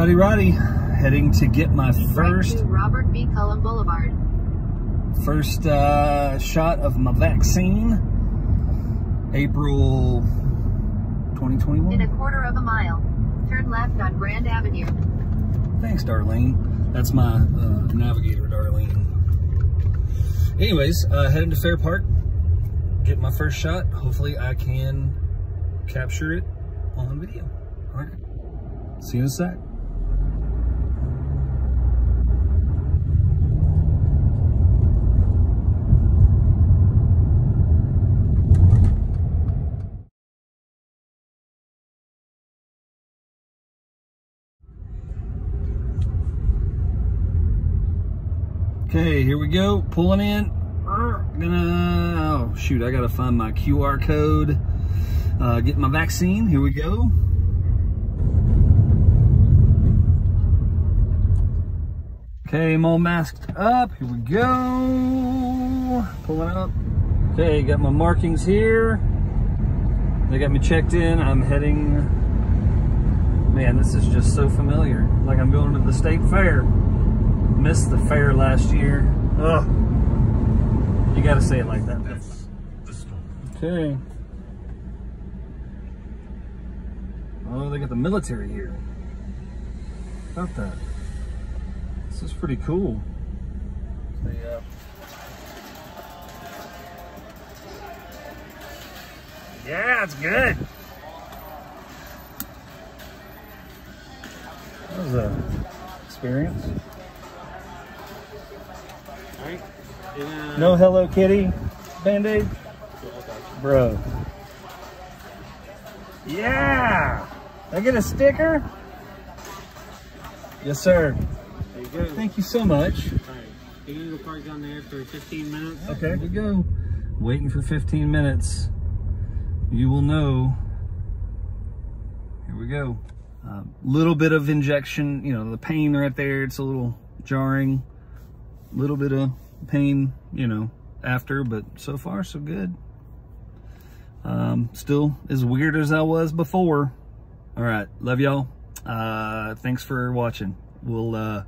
Roddy Roddy, heading to get my first Right Robert B. Cullum Boulevard. first uh, shot of my vaccine. April 2021. In a 2021. quarter of a mile, turn left on Grand Avenue. Thanks, Darlene. That's my uh, navigator, Darlene. Anyways, uh, heading to Fair Park, get my first shot. Hopefully, I can capture it on video. All right. See you in a sec. Okay, here we go. Pulling in. Gonna, oh shoot, I gotta find my QR code. Uh, get my vaccine. Here we go. Okay, I'm all masked up. Here we go. Pulling up. Okay, got my markings here. They got me checked in. I'm heading. Man, this is just so familiar. Like I'm going to the state fair. Missed the fair last year. Ugh. You gotta say it like that. Okay. Oh, they got the military here. How About that. This is pretty cool. Yeah. Yeah, it's good. That was a experience. Alright. And, uh, No Hello Kitty band-aid? Bro. Yeah! I get a sticker? Yes, sir. There you go. Thank you so much. Alright. You're gonna go park down there for 15 minutes. Okay, here we go. Waiting for 15 minutes. You will know. Here we go. A little bit of injection, you know, the pain right there. It's a little jarring. Little bit of pain, you know, after, but so far so good. Um, still as weird as I was before. All right, love y'all. Uh, thanks for watching. We'll uh,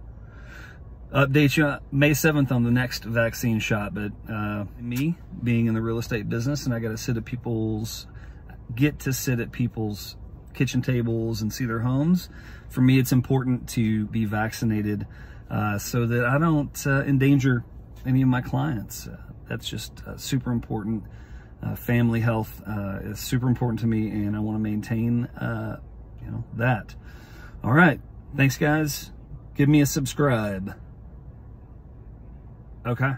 update you May 7th on the next vaccine shot. But uh, me being in the real estate business and I got to sit at people's, get to sit at people's kitchen tables and see their homes. For me, it's important to be vaccinated uh, so that I don't uh, endanger any of my clients. Uh, that's just uh, super important. Uh, family health uh, is super important to me, and I want to maintain, uh, you know, that. All right, thanks, guys. Give me a subscribe. Okay.